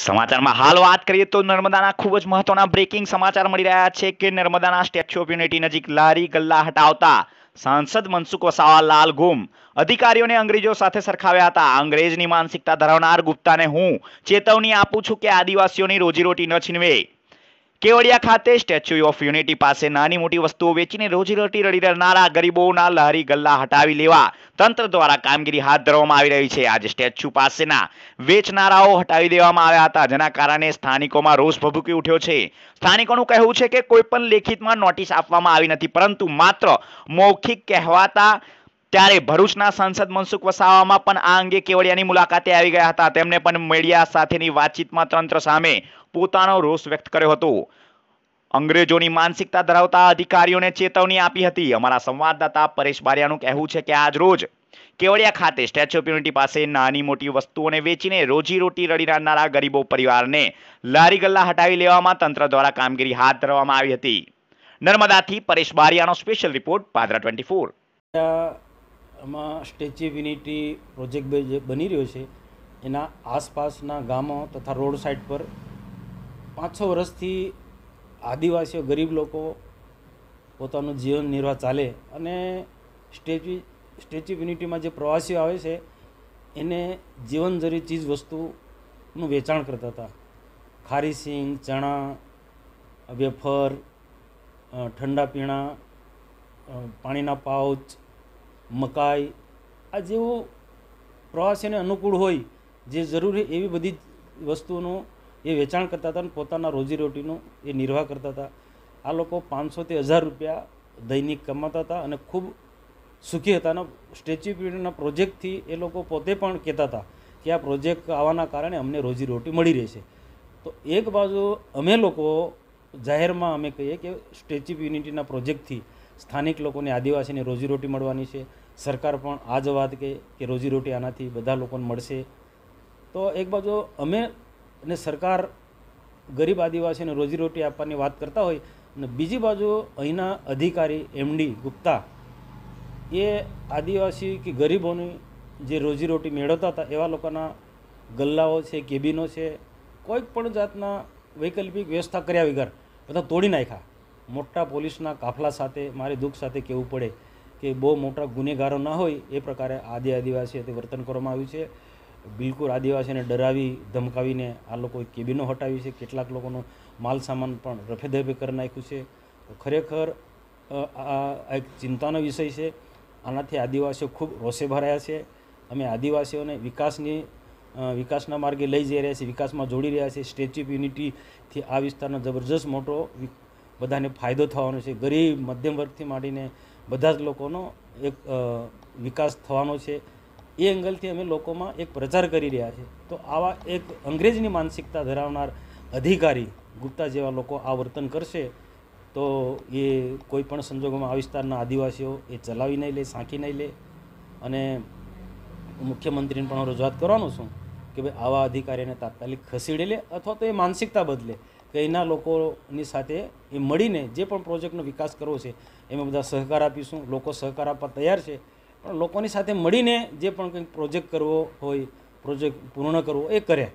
સમાચારમાં હાલ વાત કરીએ તો નર્મદાના ખૂબ જ મહત્વના બ્રેકિંગ સમાચાર મળી રહ્યા છે કે નર્મદાના સ્ટેચ્યુ ઓફ યુનિટી નજીક લારી ગલ્લા હટાવતા સાંસદ મનસુખ વસાવા લાલ ગુમ. અધિકારીઓને અંગ્રેજો સાથે સરખાવ્યા હતા. અંગ્રેજની માનસિકતા ધરાવનાર ગુપ્તાને હું ચેતવણી આપું છું કે આદિવાસીઓની રોજીરોટી ન છીનવે. કેવડિયા ખાતે સ્ટેચ્યુ ઓફ યુનિટી પાસે નાની મોટી વસ્તુઓ વેચીને રોજીરોટી રડી રહેનારા ગરીબોના લહેરી ગલ્લા હટાવી લેવા તંત્ર દ્વારા કામગીરી હાથ ધરવામાં આવી રહી છે. આજે સ્ટેચ્યુ પાસેના વેચનારાઓ હટાવી દેવામાં આવ્યા હતા, જેના કારણે સ્થાનિકોમાં રોષ ભભૂકી ઉઠ્યો છે. સ્થાનિકોનું કહેવું છે કે કોઈ પણ લેખિતમાં નોટિસ આપવામાં આવી નથી, પરંતુ માત્ર મૌખિક કહેવાતા ત્યારે ભરૂચના સાંસદ મનસુખ વસાવામાં પણ આ અંગે કેવડિયાની મુલાકાતે આવી ગયા હતા. તેમણે પણ મીડિયા સાથેની વાતચીતમાં તંત્ર સામે પોતાનો રોષ વ્યક્ત કર્યો હતો. અંગ્રેજોની માનસિકતા ધરાવતા અધિકારીઓને ચેતવણી આપી હતી. અમારા સંવાદદાતા પરેશ બારિયાનું કહેવું છે કે આજ રોજ કેવડિયા ખાતે સ્ટેચ્યુ ઓફ યુનિટી પાસે નાની મોટી વસ્તુઓને વેચીને રોજીરોટી રડી રહેનારા ગરીબો પરિવારને લારી ગલ્લા હટાવી લેવામાં તંત્ર દ્વારા કામગીરી હાથ ધરવામાં આવી હતી. નર્મદાથી Paresh બારિયાનો special report Padra twenty four. આમાં સ્ટેચ્યુ ઓફ યુનિટી પ્રોજેક્ટ બની રહ્યો છે, એના આસપાસના ગામો તથા રોડ સાઈડ પર પાંચ છ વર્ષથી આદિવાસીઓ, ગરીબ લોકો પોતાનું જીવન નિર્વાહ ચાલે અને સ્ટેચ્યુ સ્ટેચ્યુ યુનિટીમાં જે પ્રવાસીઓ આવે છે, એને જીવન જરૂરી ચીજ વસ્તુનું વેચાણ કરતા હતા. ખારી સિંગ, ચણા, વેફર ઠંડા પીણા પાણીના પાઉચ, મકાઈ, આ જેવું પ્રવાસીઓને અનુકૂળ હોય, જે જરૂરી એવી બધી વસ્તુઓનું એ વેચાણ કરતા હતા અને પોતાના રોજીરોટીનો એ નિર્વાહ કરતા હતા. આ લોકો પાંચસોથી હજાર રૂપિયા દૈનિક કમાતા હતા અને ખૂબ સુખી હતા અને સ્ટેચ્યુ ઓફ યુનિટીના પ્રોજેક્ટથી એ લોકો પોતે પણ કહેતા હતા કે આ પ્રોજેક્ટ આવવાના કારણે અમને રોજીરોટી મળી રહેશે તો એક બાજુ અમે લોકો જાહેરમાં અમે કહીએ કે સ્ટેચ્યુ ઓફ યુનિટીના પ્રોજેક્ટથી સ્થાનિક લોકોને આદિવાસીને રોજીરોટી મળવાની છે. સરકાર પણ આ જ વાત કહે કે રોજીરોટી આનાથી બધા લોકોને મળશે. તો એક બાજુ અમે અને સરકાર ગરીબ આદિવાસીને રોજીરોટી આપવાની વાત કરતા હોય અને બીજી બાજુ અહીંના અધિકારી, એમડી ગુપ્તા એ આદિવાસી કે ગરીબોની જે રોજીરોટી મેળવતા હતા, એવા લોકોના ગલ્લાઓ છે, કેબિનો છે, કોઈક પણ જાતના વૈકલ્પિક વ્યવસ્થા કર્યા વગર બધા તોડી નાખ્યા. મોટા પોલીસના કાફલા સાથે મારે દુઃખ સાથે કહેવું પડે કે બહુ મોટા ગુનેગારો ન હોય એ પ્રકારે આદિ આદિવાસી વર્તન કરવામાં આવ્યું છે. બિલકુલ આદિવાસીને ડરાવી, ધમકાવીને આ લોકોએ કેબિનો હટાવી છે. કેટલાક લોકોનો માલ સામાન પણ રફેધફે કરી નાખ્યું છે. ખરેખર આ એક ચિંતાનો વિષય છે. આનાથી આદિવાસીઓ ખૂબ રોષે ભરાયા છે. અમે આદિવાસીઓને વિકાસની વિકાસના માર્ગે લઈ જઈ રહ્યા છીએ, વિકાસમાં જોડી રહ્યા છીએ. સ્ટેચ્યુ ઓફ યુનિટીથી આ વિસ્તારનો જબરજસ્ત મોટો બધાને ફાયદો થવાનો છે. ગરીબ, મધ્યમ વર્ગથી માંડીને બધા જ લોકોનો એક વિકાસ થવાનો છે. એ એંગલથી અમે લોકોમાં એક પ્રચાર કરી રહ્યા છે. તો આવા એક અંગ્રેજની માનસિકતા ધરાવનાર અધિકારી ગુપ્તા જેવા લોકો આ વર્તન કરશે, તો એ કોઈ પણ સંજોગોમાં આ વિસ્તારના આદિવાસીઓ એ ચલાવી નહીં લે, સાંકી નહીં લે. અને મુખ્યમંત્રીને પણ હું રજૂઆત કરવાનો છું કે ભાઈ આવા અધિકારીને તાત્કાલિક ખસેડી લે અથવા તો એ માનસિકતા બદલે કે એના લોકોની સાથે એ મળીને જે પણ પ્રોજેક્ટનો વિકાસ કરવો છે, એમાં બધા સહકાર આપીશું, લોકો સહકાર આપવા તૈયાર છે. પણ લોકોની સાથે મળીને જે પણ કંઈક પ્રોજેક્ટ કરવો હોય પ્રોજેક્ટ પૂર્ણ કરવો, એ કરે